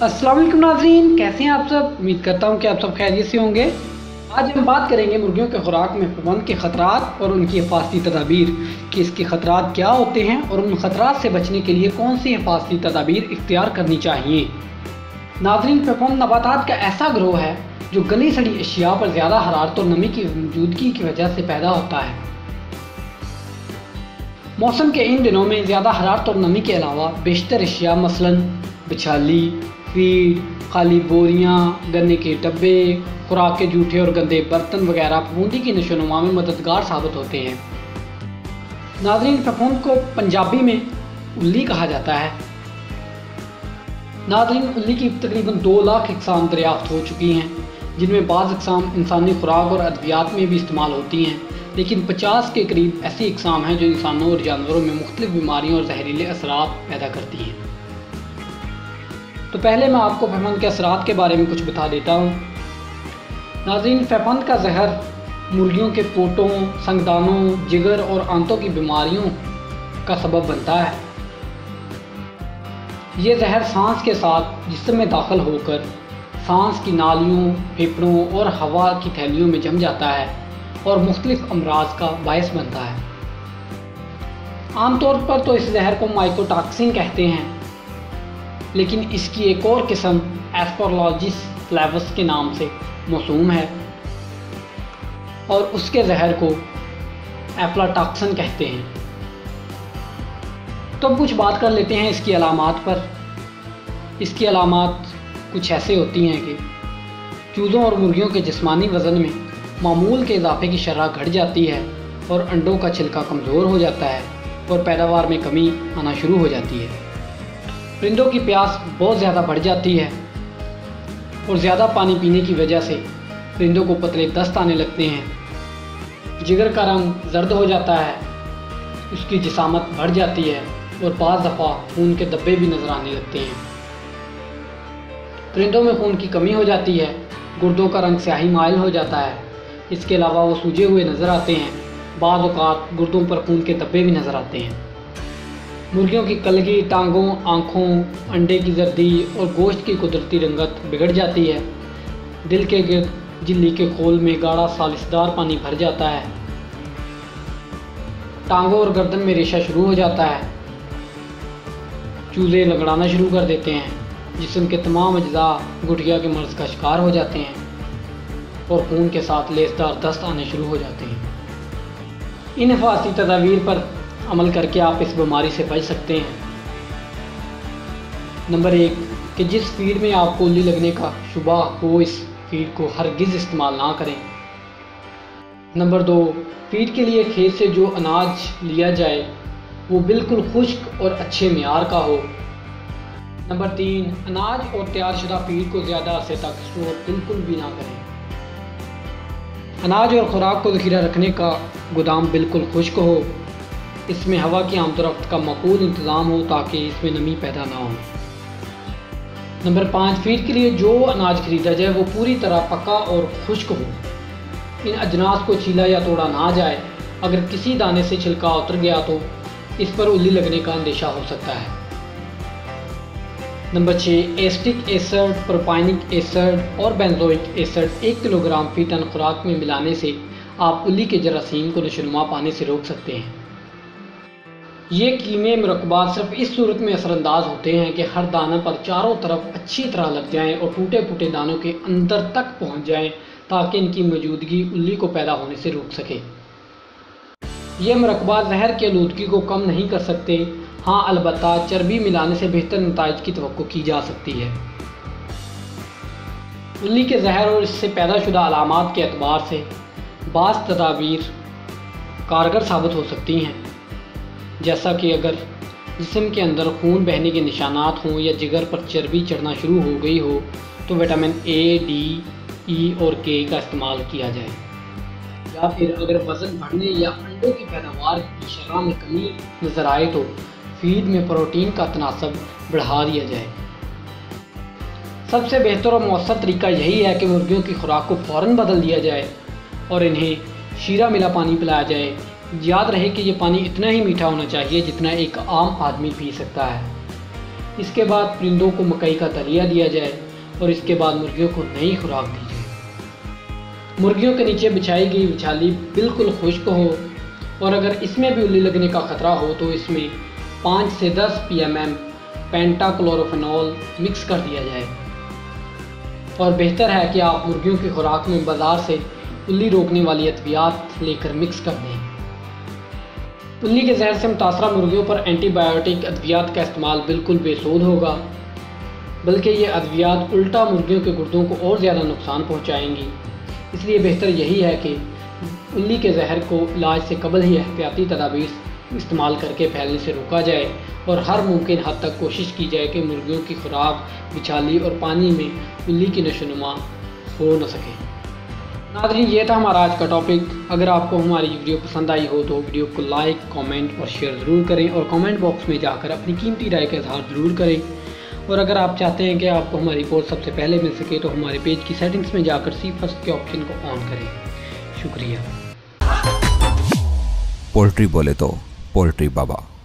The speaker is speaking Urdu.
السلام علیکم ناظرین، کیسے ہیں آپ سب؟ امید کرتا ہوں کہ آپ سب خیریت سے ہوں گے۔ آج ہم بات کریں گے مرغیوں کے خوراک میں پابند کے خطرات اور ان کی حفاظتی تدابیر۔ کہ اس کے خطرات کیا ہوتے ہیں اور ان خطرات سے بچنے کے لیے کون سی حفاظتی تدابیر اختیار کرنی چاہیے۔ ناظرین پپند نباتات کا ایسا گروہ ہے جو گلی سڑی اشیاء پر زیادہ حرارت اور نمی کی موجودگی کی وجہ سے پیدا ہوتا ہے۔ موسم کے ان دنوں میں زیادہ حرارت اور نمی کے علاوہ بیشتر اشیاء مثلا بچھالی فیڈ خالی بوریاں، گنے کے ڈبے خوراک کے جھوٹے اور گندے برتن وغیرہ پھپھوندی کی نشو و نما میں مددگار ثابت ہوتے ہیں۔ ناظرین پھپھوند کو پنجابی میں الی کہا جاتا ہے۔ ناظرین، الی کی تقریباً دو لاکھ اقسام دریافت ہو چکی ہیں، جن میں بعض اقسام انسانی خوراک اور ادویات میں بھی استعمال ہوتی ہیں۔ لیکن پچاس کے قریب ایسی اقسام ہیں جو انسانوں اور جانوروں میں مختلف بیماریوں اور زہریلے اثرات پیدا کرتی ہیں۔ تو پہلے میں آپ کو فیفند کے اثرات کے بارے میں کچھ بتا دیتا ہوں۔ ناظرین فیفند کا زہر مرغیوں کے پوٹوں، سنگدانوں، جگر اور آنتوں کی بیماریوں کا سبب بنتا ہے۔ یہ زہر سانس کے ساتھ جسم میں داخل ہو کر سانس کی نالیوں پھیپڑوں اور ہوا کی تھیلیوں میں جم جاتا ہے اور مختلف امراض کا باعث بنتا ہے۔ عام طور پر تو اس زہر کو مائکوٹاکسن کہتے ہیں۔ لیکن اس کی ایک اور قسم ایسپرلوجس فلیوس کے نام سے موسوم ہے اور اس کے زہر کو ایفلاٹاکسن کہتے ہیں۔ تو کچھ بات کر لیتے ہیں اس کی علامات پر۔ اس کی علامات کچھ ایسے ہوتی ہیں کہ چوزوں اور مرغیوں کے جسمانی وزن میں معمول کے اضافے کی شرح گھٹ جاتی ہے اور انڈوں کا چھلکا کمزور ہو جاتا ہے اور پیداوار میں کمی آنا شروع ہو جاتی ہے۔ پرندوں کی پیاس بہت زیادہ بڑھ جاتی ہے اور زیادہ پانی پینے کی وجہ سے پرندوں کو پتلے دست آنے لگتے ہیں۔ جگر کا رنگ زرد ہو جاتا ہے، اس کی جسامت بڑھ جاتی ہے اور بعض دفعہ خون کے دبے بھی نظر آنے لگتے ہیں۔ پرندوں میں خون کی کمی ہو جاتی ہے، گردوں کا رنگ سیاہی مائل ہو جاتا ہے۔ اس کے علاوہ وہ سوجے ہوئے نظر آتے ہیں، بعض اوقات گردوں پر خون کے دبے بھی نظر آتے ہیں۔ مرغیوں کی کلگی ٹانگوں، آنکھوں، انڈے کی زردی اور گوشت کی قدرتی رنگت بگڑ جاتی ہے۔ دل کے گرد جلی کے خول میں گاڑھا سالسدار پانی بھر جاتا ہے۔ ٹانگوں اور گردن میں ریشہ شروع ہو جاتا ہے۔ چوزے لگڑانا شروع کر دیتے ہیں، جسم کے تمام اجزاء گٹھیا کے مرض کا شکار ہو جاتے ہیں اور خون کے ساتھ لیسدار دست آنے شروع ہو جاتے ہیں۔ ان حفاظتی تدابیر پر عمل کر کے آپ اس بیماری سے بچ سکتے ہیں۔ نمبر ایک، کہ جس فیڈ میں آپ کو الی لگنے کا شبہ ہو، اس فیڈ کو ہرگز استعمال نہ کریں۔ نمبر دو، فیڈ کے لیے کھیت سے جو اناج لیا جائے، وہ بالکل خشک اور اچھے معیار کا ہو۔ نمبر تین، اناج اور تیار شدہ فیڈ کو زیادہ عرصے تک اسٹور بالکل بھی نہ کریں۔ اناج اور خوراک کو ذخیرہ رکھنے کا گودام بالکل خشک ہو۔ اس میں ہوا کی آمد و رفت کا معقول انتظام ہو تاکہ اس میں نمی پیدا نہ ہو۔ نمبر پانچ، فیڈ کے لیے جو اناج خریدا جائے وہ پوری طرح پکا اور خشک ہو۔ ان اجناس کو چھیلا یا توڑا نہ جائے۔ اگر کسی دانے سے چھلکا اتر گیا تو اس پر الی لگنے کا اندیشہ ہو سکتا ہے۔ نمبر چھ، ایسٹک ایسڈ، پروپائنک ایسڈ اور بینزوئک ایسڈ ایک کلو گرام فی ٹن خوراک میں ملانے سے آپ الی کے جراثیم کو نشونما پانے سے روک سکتے ہیں۔ یہ کیمے مرکبات صرف اس صورت میں اثر انداز ہوتے ہیں کہ ہر دانہ پر چاروں طرف اچھی طرح لگ جائیں اور ٹوٹے پھوٹے دانوں کے اندر تک پہنچ جائیں تاکہ ان کی موجودگی الی کو پیدا ہونے سے روک سکے۔ یہ مرکبات زہر کی آلودگی کو کم نہیں کر سکتے۔ ہاں البتہ چربی ملانے سے بہتر نتائج کی توقع کی جا سکتی ہے۔ الی کے زہر اور اس سے پیدا شدہ علامات کے اعتبار سے بعض تدابیر کارگر ثابت ہو سکتی ہیں۔ جیسا کہ اگر جسم کے اندر خون بہنے کے نشانات ہوں یا جگر پر چربی چڑھنا شروع ہو گئی ہو، تو وٹامن اے ڈی ای اور کے کا استعمال کیا جائے۔ یا پھر اگر وزن بڑھنے یا انڈوں کی پیداوار کی شرح میں کمی نظر آئے تو فیڈ میں پروٹین کا تناسب بڑھا دیا جائے۔ سب سے بہتر اور مؤثر طریقہ یہی ہے کہ مرغیوں کی خوراک کو فوراً بدل دیا جائے اور انہیں شیرہ ملا پانی پلایا جائے۔ یاد رہے کہ یہ پانی اتنا ہی میٹھا ہونا چاہیے جتنا ایک عام آدمی پی سکتا ہے۔ اس کے بعد پرندوں کو مکئی کا دلیا دیا جائے اور اس کے بعد مرغیوں کو نئی خوراک دی جائے۔ مرغیوں کے نیچے بچھائی گئی بچھالی بالکل خشک ہو اور اگر اس میں بھی الی لگنے کا خطرہ ہو تو اس میں پانچ سے دس P M M pentachlorophenol mix کر دیا جائے۔ اور بہتر ہے کہ آپ مرغیوں کی خوراک میں بازار سے الی روکنے والی ادویات لے کر مکس کر دیں۔ الی کے زہر سے متاثرہ مرغیوں پر اینٹی بائیوٹک ادویات کا استعمال بالکل بے سود ہوگا، بلکہ یہ ادویات الٹا مرغیوں کے گردوں کو اور زیادہ نقصان پہنچائیں گی۔ اس لیے بہتر یہی ہے کہ الی کے زہر کو علاج سے قبل ہی احتیاطی تدابیر استعمال کر کے پھیلنے سے روکا جائے اور ہر ممکن حد تک کوشش کی جائے کہ مرغیوں کی خوراک، بچھالی اور پانی میں الی کی نشو نما ہو نہ سکے۔ ناظرین، یہ تھا ہمارا آج کا ٹاپک اگر آپ کو ہماری ویڈیو پسند آئی ہو تو ویڈیو کو لائک کامنٹ اور شیئر ضرور کریں اور کامنٹ باکس میں جا کر اپنی قیمتی رائے کا اظہار ضرور کریں۔ اور اگر آپ چاہتے ہیں کہ آپ کو ہماری رپورٹ سب سے پہلے مل سکے تو ہمارے پیج کی سیٹنگز میں جا کر سی فرسٹ کے آپشن کو آن کریں۔ شکریہ۔ پولٹری بولے تو پولٹری بابا۔